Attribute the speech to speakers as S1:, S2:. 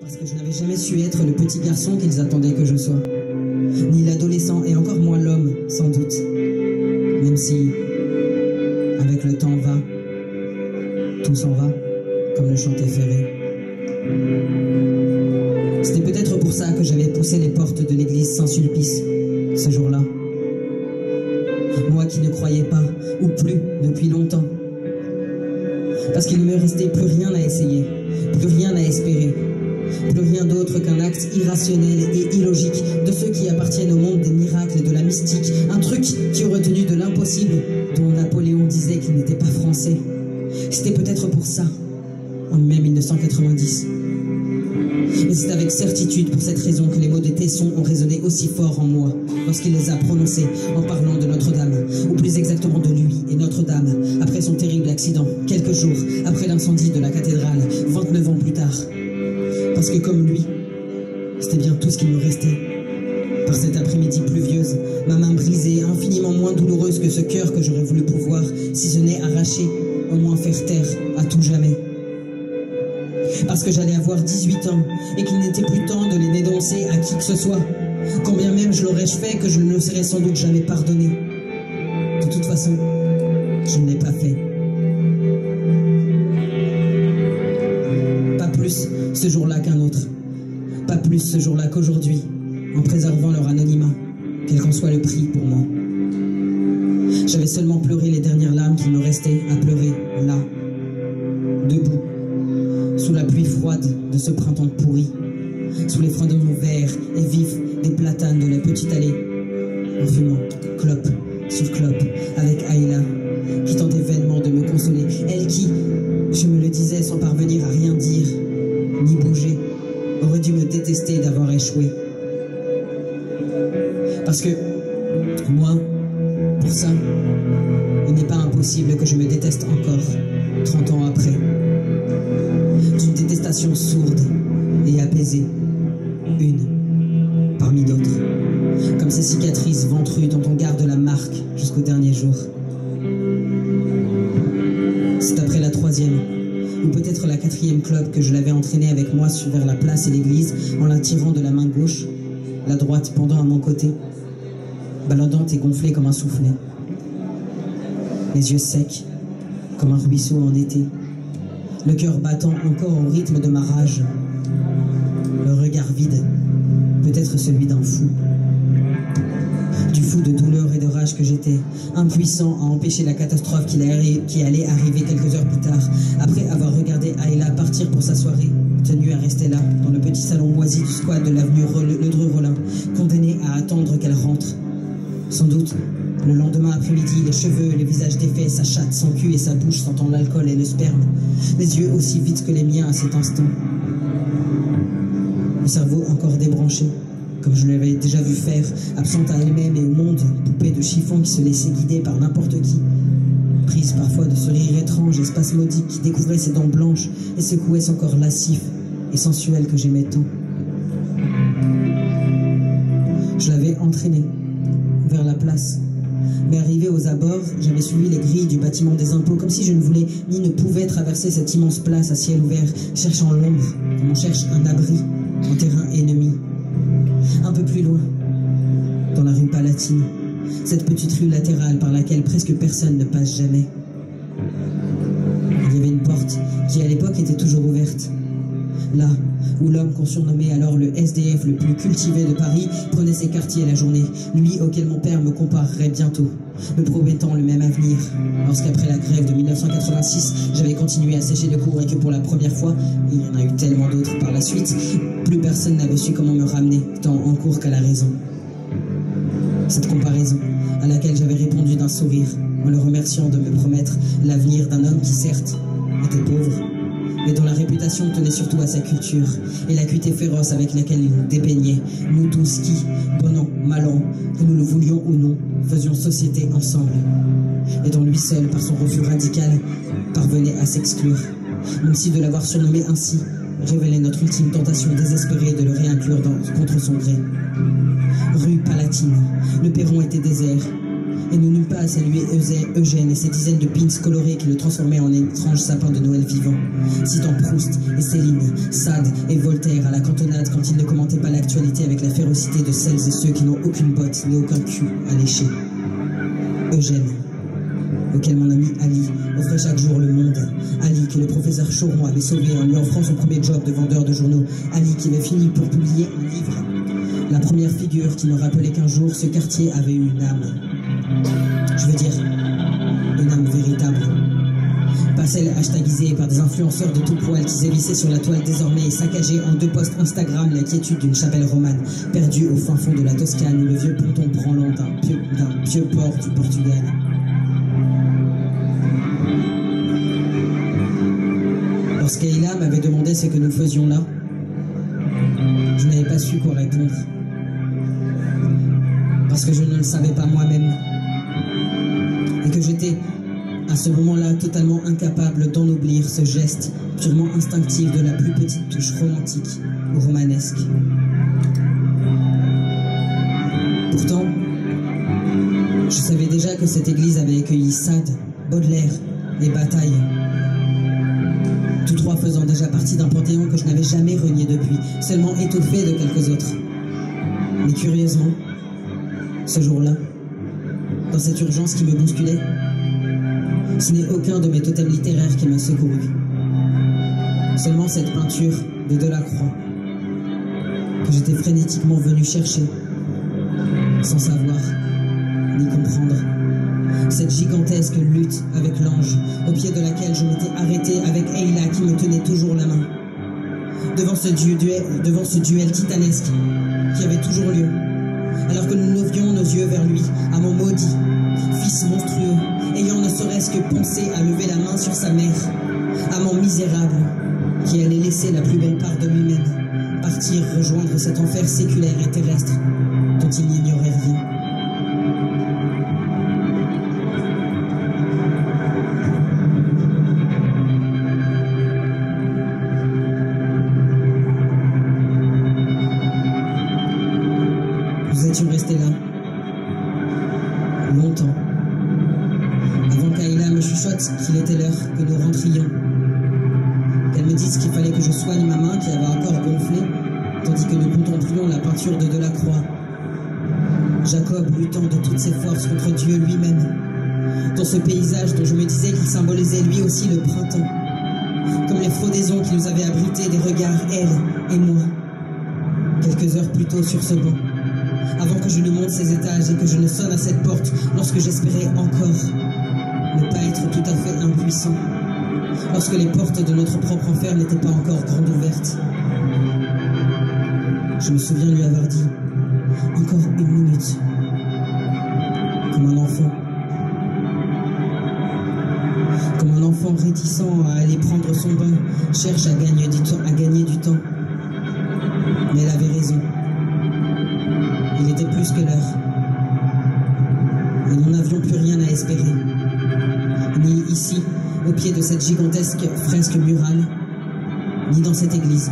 S1: Parce que je n'avais jamais su être le petit garçon qu'ils attendaient que je sois. Ni l'adolescent et encore moins l'homme, sans doute. Même si, avec le temps va, tout s'en va, comme le chantait Ferré. C'était peut-être pour ça que j'avais poussé les portes de l'église Saint-Sulpice, ce jour-là. Moi qui ne croyais pas, ou plus, depuis longtemps. Parce qu'il ne me restait plus rien à essayer, plus rien à espérer, plus rien d'autre qu'un acte irrationnel et illogique de ceux qui appartiennent au monde des miracles et de la mystique, un truc qui aurait tenu de l'impossible, dont Napoléon disait qu'il n'était pas français. C'était peut-être pour ça, en mai 1990. Et c'est avec certitude pour cette raison que les mots de Tesson ont résonné aussi fort en moi lorsqu'il les a prononcés en parlant de Notre-Dame, ou plus exactement de lui et Notre-Dame, après son terrible accident, quelques jours après l'incendie de la cathédrale, 29 ans plus tard. Parce que comme lui, c'était bien tout ce qu'il me restait. Par cette après-midi pluvieuse, ma main brisée, infiniment moins douloureuse que ce cœur que j'aurais voulu pouvoir, si ce n'est arracher, au moins faire taire à tout jamais parce que j'allais avoir 18 ans et qu'il n'était plus temps de les dénoncer à qui que ce soit, quand bien même je l'aurais-je fait que je ne le serais sans doute jamais pardonné. De toute façon, je ne l'ai pas fait. Plus ce jour-là qu'aujourd'hui, en préservant leur anonymat, quel qu'en soit le prix pour moi. J'avais seulement pleuré les dernières larmes qu'il me restait à pleurer, là, debout, sous la pluie froide de ce printemps pourri, sous les fredonnements verts et vifs des platanes de la petite allée, d'avoir échoué. Parce que, moi, pour ça, il n'est pas impossible que je me déteste encore, 30 ans après d'une détestation sourde et apaisée, une parmi d'autres, comme ces cicatrices ventrues dont on garde la marque jusqu'au dernier jour. Quatrième club que je l'avais entraîné avec moi vers la place et l'église en la tirant de la main gauche, la droite pendant à mon côté, baladante et gonflée comme un soufflet. Les yeux secs, comme un ruisseau en été le cœur battant encore au rythme de ma rage, le regard vide, peut-être celui d'un fou. Que j'étais, impuissant à empêcher la catastrophe qui, allait arriver quelques heures plus tard, après avoir regardé Ayla partir pour sa soirée, tenue à rester là, dans le petit salon moisi du squat de l'avenue Ledru-Rollin, condamnée à attendre qu'elle rentre. Sans doute, le lendemain après-midi, les cheveux, les visages défaits, sa chatte, son cul et sa bouche sentant l'alcool et le sperme, les yeux aussi vides que les miens à cet instant. Le cerveau encore débranché, comme je l'avais déjà vu faire, absente à elle-même et au monde, poupée de chiffon qui se laissait guider par n'importe qui, prise parfois de ce rire étrange et spasmodique qui découvrait ses dents blanches et secouait son corps lascif et sensuel que j'aimais tant. Je l'avais entraîné vers la place mais arrivé aux abords, j'avais suivi les grilles du bâtiment des impôts, comme si je ne voulais ni ne pouvais traverser cette immense place à ciel ouvert, cherchant l'ombre, comme on cherche un abri, en terrain ennemi. Peu plus loin, dans la rue Palatine, cette petite rue latérale par laquelle presque personne ne passe jamais. Il y avait une porte qui à l'époque était toujours ouverte. Là, où l'homme qu'on surnommait alors le SDF le plus cultivé de Paris prenait ses quartiers la journée, lui auquel mon père me comparerait bientôt, me promettant le même avenir, lorsqu'après la grève de 1986, j'avais continué à sécher les cours et que pour la première fois, il y en a eu tellement d'autres par la suite, plus personne n'avait su comment me ramener, tant en cours qu'à la raison. Cette comparaison, à laquelle j'avais répondu d'un sourire, en le remerciant de me promettre l'avenir d'un homme qui certes était pauvre, mais dont la réputation tenait surtout à sa culture et l'acuité féroce avec laquelle il nous dépeignait, nous tous qui, bon an, mal an, que nous le voulions ou non, faisions société ensemble, et dont lui seul, par son refus radical, parvenait à s'exclure, même si de l'avoir surnommé ainsi révélait notre ultime tentation désespérée de le réinclure contre son gré. Rue Palatine, le perron était désert, et nous n'eûmes pas à saluer Eugène et ses dizaines de pins colorés qui le transformaient en étrange sapin de Noël vivant, citant Proust et Céline, Sade et Voltaire à la cantonade quand ils ne commentaient pas l'actualité avec la férocité de celles et ceux qui n'ont aucune botte ni aucun cul à lécher. Eugène, auquel mon ami Ali offrait chaque jour le monde. Ali que le professeur Choron avait sauvé en lui offrant son premier job de vendeur de journaux. Ali qui avait fini pour publier un livre. La première figure qui me rappelait qu'un jour ce quartier avait eu une âme. Je veux dire, une âme véritable. Pas celle hashtagisée par des influenceurs de tout poil qui sévissaient sur la toile désormais et saccageaient en deux posts Instagram l'inquiétude d'une chapelle romane perdue au fin fond de la Toscane ou le vieux ponton branlant d'un pieux, port du Portugal. Lorsqu'Aïla m'avait demandé ce que nous faisions là, je n'avais pas su quoi répondre. Savais pas moi-même. Et que j'étais, à ce moment-là, totalement incapable d'ennoblir ce geste purement instinctif de la plus petite touche romantique ou romanesque. Pourtant, je savais déjà que cette église avait accueilli Sade, Baudelaire et Bataille tous trois faisant déjà partie d'un panthéon que je n'avais jamais renié depuis, seulement étoffé de quelques autres. Mais curieusement, ce jour-là, dans cette urgence qui me bousculait, ce n'est aucun de mes totems littéraires qui m'a secouru. Seulement cette peinture de Delacroix, que j'étais frénétiquement venu chercher, sans savoir ni comprendre cette gigantesque lutte avec l'ange, au pied de laquelle je m'étais arrêté avec Eila qui me tenait toujours la main. Devant ce, duel, devant ce duel titanesque qui avait toujours lieu, alors que nous levions nos yeux vers lui, à mon maudit, fils monstrueux, ayant ne serait-ce que pensé à lever la main sur sa mère, amant misérable, qui allait laisser la plus belle part de lui-même, partir rejoindre cet enfer séculaire et terrestre dont il n'ignorait rien. Qu'il était l'heure que nous rentrions. Qu'elle me dise qu'il fallait que je soigne ma main qui avait encore gonflé, tandis que nous contemplions la peinture de Delacroix. Jacob luttant de toutes ses forces contre Dieu lui-même, dans ce paysage dont je me disais qu'il symbolisait lui aussi le printemps, comme les frodaisons qui nous avaient abrité des regards, elle et moi, quelques heures plus tôt sur ce banc. Avant que je ne monte ces étages et que je ne sonne à cette porte lorsque j'espérais encore ne pas être tout à fait impuissant, lorsque les portes de notre propre enfer n'étaient pas encore grandes ouvertes. Je me souviens lui avoir dit, de cette gigantesque fresque murale, ni dans cette église.